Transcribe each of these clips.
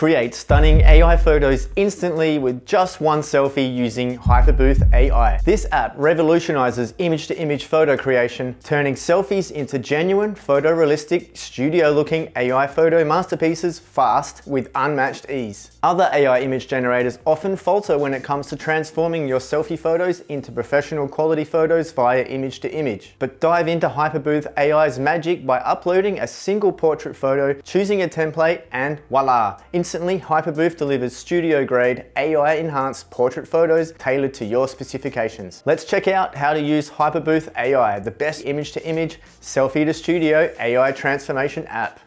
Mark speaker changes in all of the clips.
Speaker 1: Create stunning AI photos instantly with just one selfie using Hyperbooth AI. This app revolutionizes image-to-image -image photo creation, turning selfies into genuine, photorealistic, studio-looking AI photo masterpieces fast with unmatched ease. Other AI image generators often falter when it comes to transforming your selfie photos into professional quality photos via image-to-image. -image. But dive into Hyperbooth AI's magic by uploading a single portrait photo, choosing a template, and voila! Instantly, Hyperbooth delivers studio-grade, AI-enhanced portrait photos tailored to your specifications. Let's check out how to use Hyperbooth AI, the best image-to-image, selfie-to-studio AI transformation app.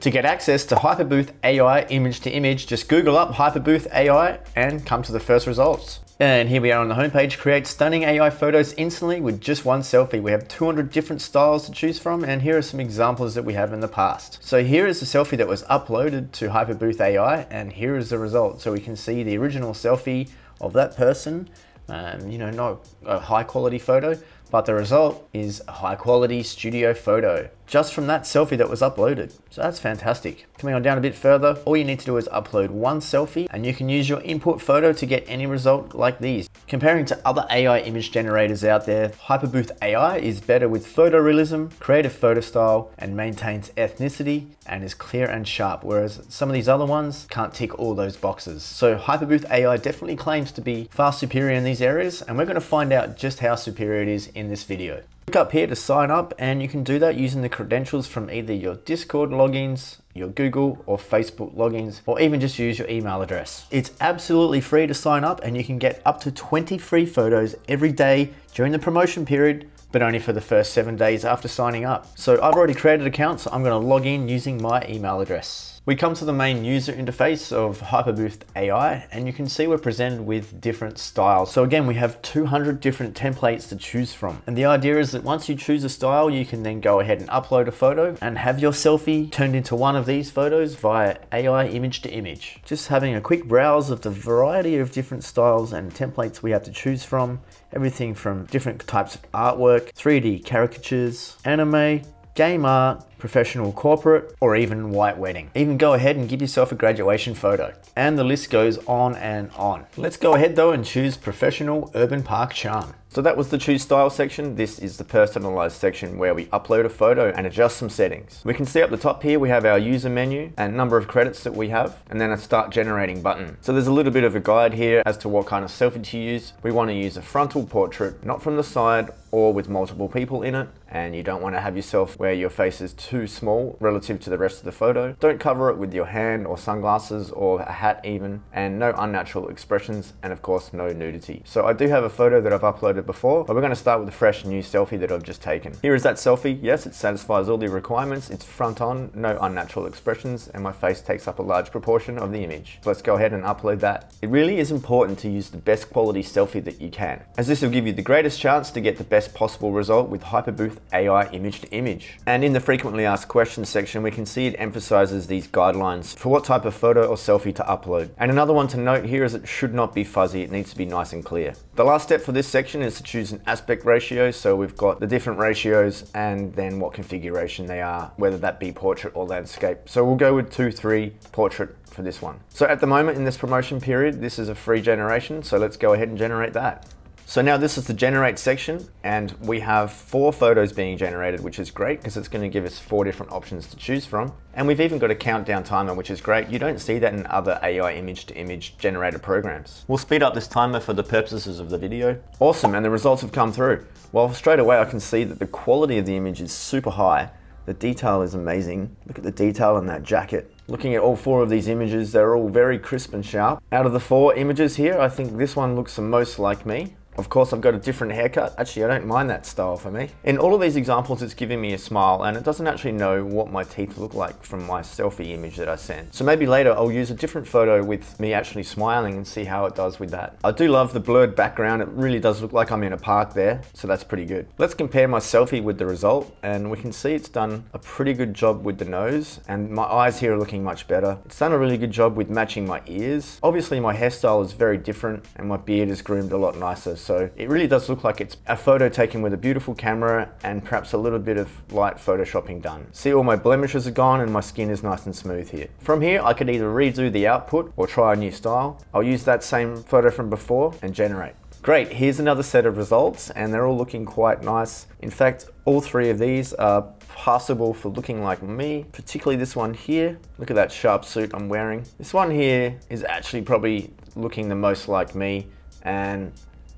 Speaker 1: To get access to Hyperbooth AI image-to-image, -image, just Google up Hyperbooth AI and come to the first results. And here we are on the homepage, create stunning AI photos instantly with just one selfie. We have 200 different styles to choose from and here are some examples that we have in the past. So here is the selfie that was uploaded to Hyperbooth AI and here is the result. So we can see the original selfie of that person, um, you know, not a high quality photo, but the result is a high quality studio photo just from that selfie that was uploaded. So that's fantastic. Coming on down a bit further, all you need to do is upload one selfie and you can use your input photo to get any result like these. Comparing to other AI image generators out there, Hyperbooth AI is better with photorealism, creative photo style, and maintains ethnicity and is clear and sharp, whereas some of these other ones can't tick all those boxes. So Hyperbooth AI definitely claims to be far superior in these areas, and we're gonna find out just how superior it is in this video. Click up here to sign up and you can do that using the credentials from either your Discord logins, your Google or Facebook logins, or even just use your email address. It's absolutely free to sign up and you can get up to 20 free photos every day during the promotion period but only for the first seven days after signing up. So I've already created accounts, so I'm gonna log in using my email address. We come to the main user interface of Hyperbooth AI and you can see we're presented with different styles. So again, we have 200 different templates to choose from. And the idea is that once you choose a style, you can then go ahead and upload a photo and have your selfie turned into one of these photos via AI image to image. Just having a quick browse of the variety of different styles and templates we have to choose from. Everything from different types of artwork, 3D caricatures, anime, game art, professional corporate, or even white wedding. Even go ahead and give yourself a graduation photo. And the list goes on and on. Let's go ahead though and choose professional urban park charm. So that was the choose style section. This is the personalized section where we upload a photo and adjust some settings. We can see up the top here, we have our user menu and number of credits that we have, and then a start generating button. So there's a little bit of a guide here as to what kind of selfie to use. We want to use a frontal portrait, not from the side or with multiple people in it. And you don't want to have yourself where your face is too small relative to the rest of the photo. Don't cover it with your hand or sunglasses or a hat even, and no unnatural expressions, and of course no nudity. So I do have a photo that I've uploaded before, but we're gonna start with a fresh new selfie that I've just taken. Here is that selfie. Yes, it satisfies all the requirements. It's front on, no unnatural expressions, and my face takes up a large proportion of the image. So let's go ahead and upload that. It really is important to use the best quality selfie that you can, as this will give you the greatest chance to get the best possible result with Hyperbooth AI image to image. And in the frequently asked questions section, we can see it emphasizes these guidelines for what type of photo or selfie to upload. And another one to note here is it should not be fuzzy, it needs to be nice and clear. The last step for this section is to choose an aspect ratio. So we've got the different ratios and then what configuration they are, whether that be portrait or landscape. So we'll go with 2-3 portrait for this one. So at the moment in this promotion period, this is a free generation. So let's go ahead and generate that. So now this is the generate section and we have four photos being generated, which is great because it's gonna give us four different options to choose from. And we've even got a countdown timer, which is great. You don't see that in other AI image to image generator programs. We'll speed up this timer for the purposes of the video. Awesome, and the results have come through. Well, straight away I can see that the quality of the image is super high. The detail is amazing. Look at the detail in that jacket. Looking at all four of these images, they're all very crisp and sharp. Out of the four images here, I think this one looks the most like me. Of course, I've got a different haircut. Actually, I don't mind that style for me. In all of these examples, it's giving me a smile and it doesn't actually know what my teeth look like from my selfie image that I sent. So maybe later I'll use a different photo with me actually smiling and see how it does with that. I do love the blurred background. It really does look like I'm in a park there. So that's pretty good. Let's compare my selfie with the result and we can see it's done a pretty good job with the nose and my eyes here are looking much better. It's done a really good job with matching my ears. Obviously my hairstyle is very different and my beard is groomed a lot nicer So it really does look like it's a photo taken with a beautiful camera and perhaps a little bit of light photoshopping done. See all my blemishes are gone and my skin is nice and smooth here. From here, I could either redo the output or try a new style. I'll use that same photo from before and generate. Great, here's another set of results and they're all looking quite nice. In fact, all three of these are passable for looking like me, particularly this one here. Look at that sharp suit I'm wearing. This one here is actually probably looking the most like me and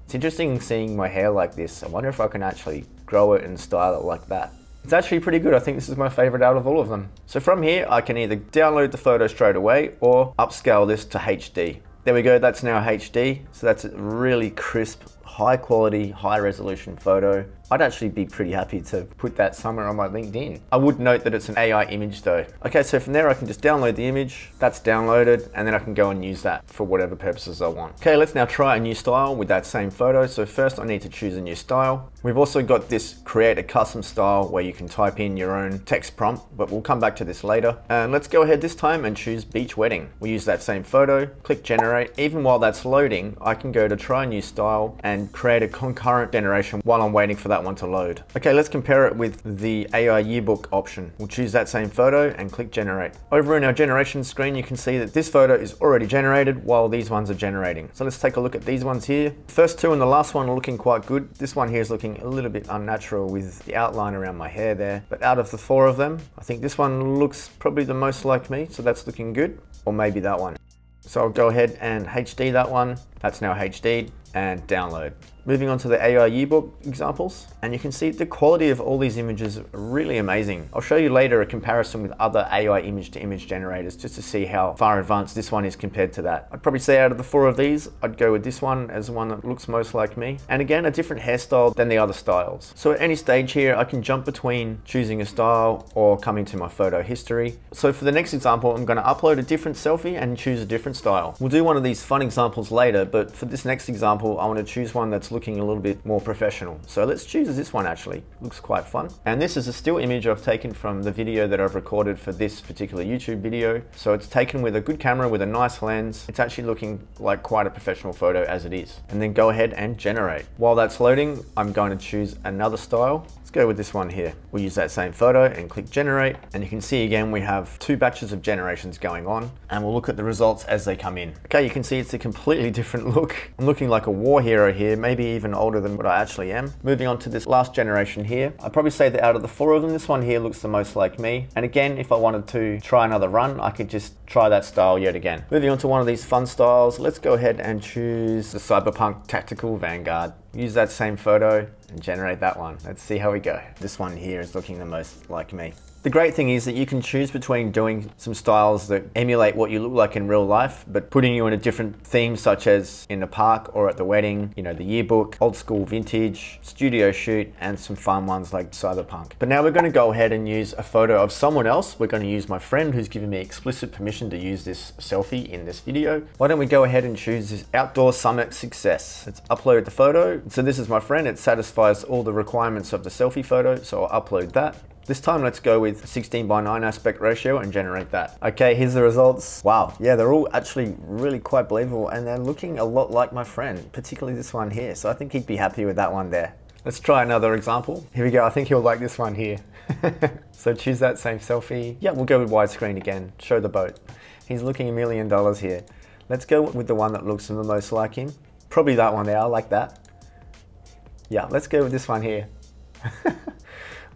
Speaker 1: it's interesting seeing my hair like this. I wonder if I can actually grow it and style it like that. It's actually pretty good. I think this is my favorite out of all of them. So from here, I can either download the photo straight away or upscale this to HD. There we go, that's now HD. So that's a really crisp, high quality, high resolution photo. I'd actually be pretty happy to put that somewhere on my LinkedIn. I would note that it's an AI image though. Okay, so from there I can just download the image, that's downloaded, and then I can go and use that for whatever purposes I want. Okay, let's now try a new style with that same photo. So first I need to choose a new style. We've also got this create a custom style where you can type in your own text prompt, but we'll come back to this later. And let's go ahead this time and choose beach wedding. We'll use that same photo, click generate. Even while that's loading, I can go to try a new style and create a concurrent generation while I'm waiting for that that one to load. Okay, let's compare it with the AI yearbook option. We'll choose that same photo and click generate. Over in our generation screen, you can see that this photo is already generated while these ones are generating. So let's take a look at these ones here. First two and the last one are looking quite good. This one here is looking a little bit unnatural with the outline around my hair there. But out of the four of them, I think this one looks probably the most like me. So that's looking good. Or maybe that one. So I'll go ahead and HD that one. That's now HD and download. Moving on to the AI yearbook examples, and you can see the quality of all these images are really amazing. I'll show you later a comparison with other AI image to image generators just to see how far advanced this one is compared to that. I'd probably say out of the four of these, I'd go with this one as the one that looks most like me. And again, a different hairstyle than the other styles. So at any stage here, I can jump between choosing a style or coming to my photo history. So for the next example, I'm gonna upload a different selfie and choose a different style. We'll do one of these fun examples later, but for this next example, I wanna choose one that's looking a little bit more professional. So let's choose this one actually. Looks quite fun. And this is a still image I've taken from the video that I've recorded for this particular YouTube video. So it's taken with a good camera with a nice lens. It's actually looking like quite a professional photo as it is. And then go ahead and generate. While that's loading, I'm going to choose another style. Let's go with this one here. We'll use that same photo and click generate. And you can see again, we have two batches of generations going on and we'll look at the results as they come in. Okay, you can see it's a completely different look. I'm looking like a war hero here, maybe even older than what I actually am. Moving on to this last generation here. I'd probably say that out of the four of them, this one here looks the most like me. And again, if I wanted to try another run, I could just try that style yet again. Moving on to one of these fun styles, let's go ahead and choose the Cyberpunk Tactical Vanguard. Use that same photo and generate that one. Let's see how we go. This one here is looking the most like me. The great thing is that you can choose between doing some styles that emulate what you look like in real life, but putting you in a different theme, such as in the park or at the wedding, you know, the yearbook, old school vintage, studio shoot, and some fun ones like cyberpunk. But now we're gonna go ahead and use a photo of someone else. We're gonna use my friend who's given me explicit permission to use this selfie in this video. Why don't we go ahead and choose this outdoor summit success. Let's upload the photo. So this is my friend. It satisfies all the requirements of the selfie photo. So I'll upload that. This time let's go with 16 by 9 aspect ratio and generate that. Okay, here's the results. Wow, yeah, they're all actually really quite believable and they're looking a lot like my friend, particularly this one here. So I think he'd be happy with that one there. Let's try another example. Here we go, I think he'll like this one here. so choose that same selfie. Yeah, we'll go with widescreen again, show the boat. He's looking a million dollars here. Let's go with the one that looks the most like him. Probably that one there, I like that. Yeah, let's go with this one here.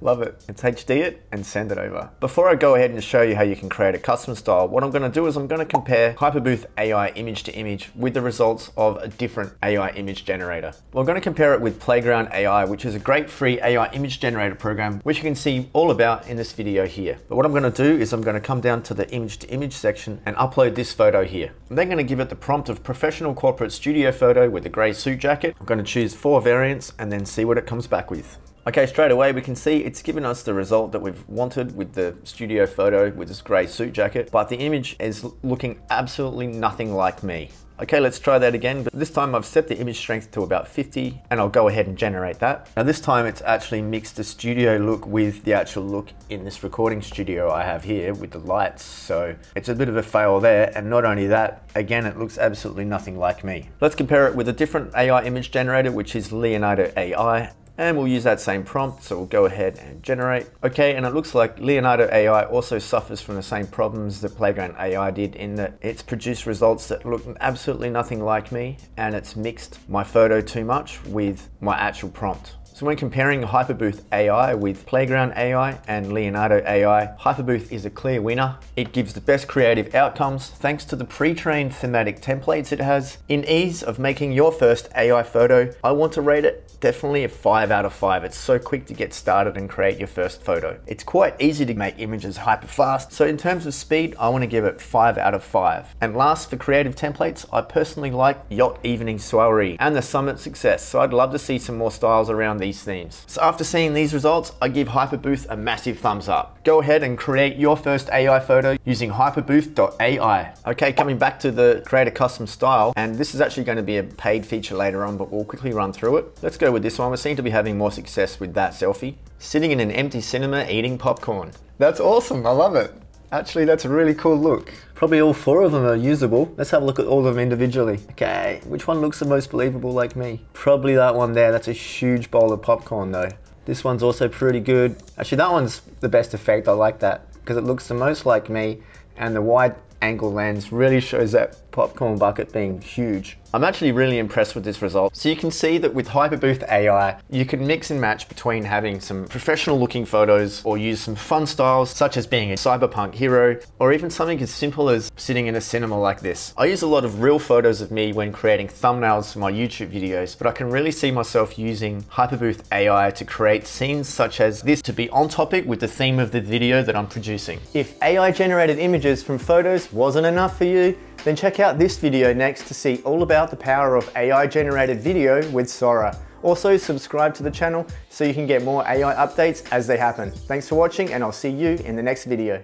Speaker 1: Love it. It's HD it and send it over. Before I go ahead and show you how you can create a custom style, what I'm gonna do is I'm gonna compare Hyperbooth AI image to image with the results of a different AI image generator. I'm gonna compare it with Playground AI, which is a great free AI image generator program, which you can see all about in this video here. But what I'm gonna do is I'm gonna come down to the image to image section and upload this photo here. I'm then gonna give it the prompt of professional corporate studio photo with a gray suit jacket. I'm gonna choose four variants and then see what it comes back with. Okay, straight away we can see it's given us the result that we've wanted with the studio photo with this gray suit jacket, but the image is looking absolutely nothing like me. Okay, let's try that again, but this time I've set the image strength to about 50 and I'll go ahead and generate that. Now this time it's actually mixed the studio look with the actual look in this recording studio I have here with the lights. So it's a bit of a fail there. And not only that, again, it looks absolutely nothing like me. Let's compare it with a different AI image generator, which is Leonardo AI and we'll use that same prompt. So we'll go ahead and generate. Okay, and it looks like Leonardo AI also suffers from the same problems that Playground AI did in that it's produced results that look absolutely nothing like me and it's mixed my photo too much with my actual prompt. So when comparing Hyperbooth AI with Playground AI and Leonardo AI, Hyperbooth is a clear winner. It gives the best creative outcomes thanks to the pre-trained thematic templates it has. In ease of making your first AI photo, I want to rate it definitely a 5 out of 5. It's so quick to get started and create your first photo. It's quite easy to make images hyper fast, so in terms of speed, I want to give it 5 out of 5. And last, for creative templates, I personally like Yacht Evening Soiree and the Summit Success, so I'd love to see some more styles around these themes. So after seeing these results, I give Hyperbooth a massive thumbs up. Go ahead and create your first AI photo using hyperbooth.ai. Okay, coming back to the create a custom style, and this is actually going to be a paid feature later on, but we'll quickly run through it. Let's go with this one. We seem to be having more success with that selfie. Sitting in an empty cinema eating popcorn. That's awesome, I love it. Actually, that's a really cool look. Probably all four of them are usable. Let's have a look at all of them individually. Okay, which one looks the most believable like me? Probably that one there. That's a huge bowl of popcorn though. This one's also pretty good. Actually, that one's the best effect. I like that because it looks the most like me and the wide angle lens really shows that popcorn bucket being huge. I'm actually really impressed with this result. So you can see that with Hyperbooth AI, you can mix and match between having some professional looking photos or use some fun styles such as being a cyberpunk hero or even something as simple as sitting in a cinema like this. I use a lot of real photos of me when creating thumbnails for my YouTube videos, but I can really see myself using Hyperbooth AI to create scenes such as this to be on topic with the theme of the video that I'm producing. If AI generated images from photos wasn't enough for you, then check out this video next to see all about the power of AI generated video with Sora. Also subscribe to the channel so you can get more AI updates as they happen. Thanks for watching and I'll see you in the next video.